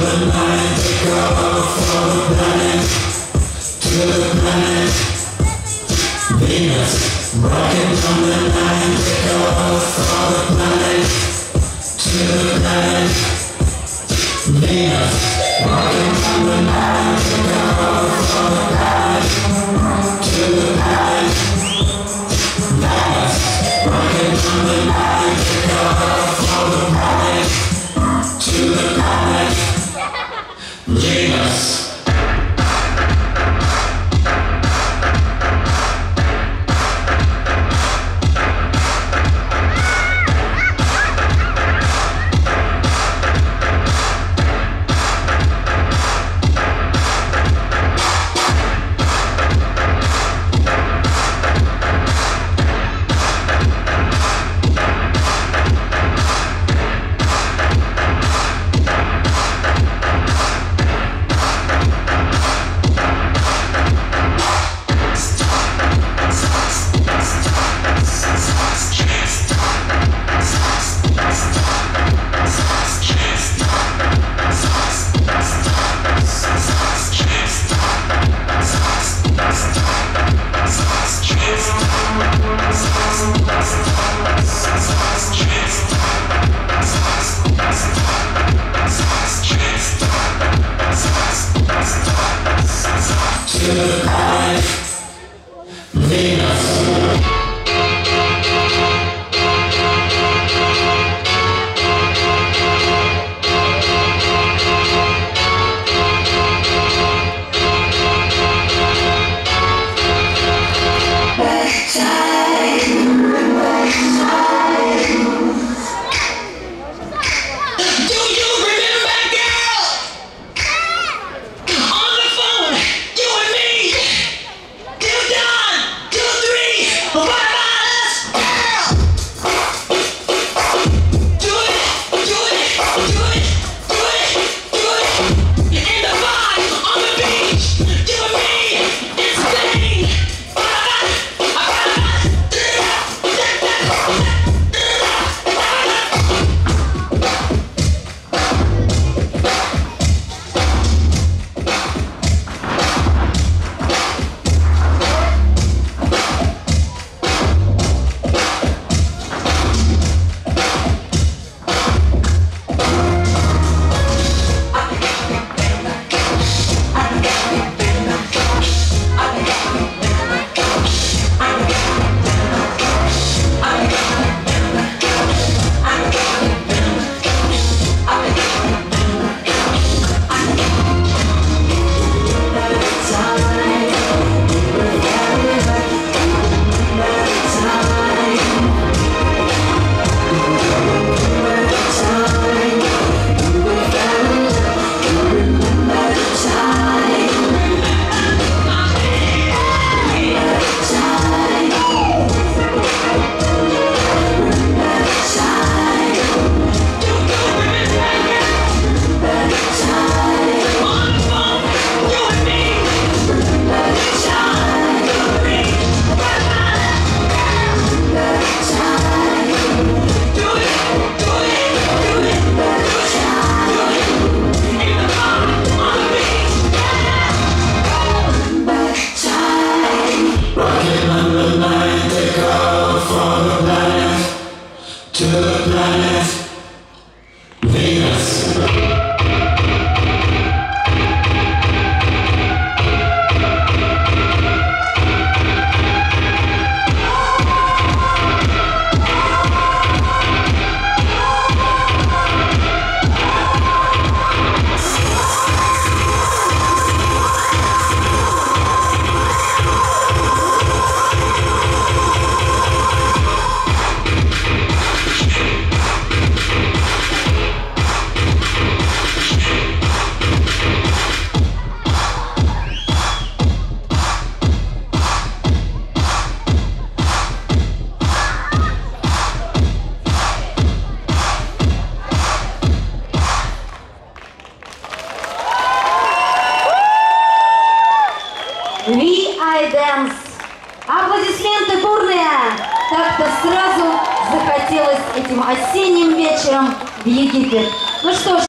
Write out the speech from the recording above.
the planet, they go for the planet, to the planet, Venus. Rocking on the planet, they go for the planet, to the planet, Venus. Rocking on the planet, they go for the planet, to the planet, Venus. Rocking on the planet, they go for the planet, to the planet. Lead us to the. Rocket Man We I Dance. Аплодисменты бурные. Так-то сразу захотелось этим осенним вечером в Египет. Ну что ж.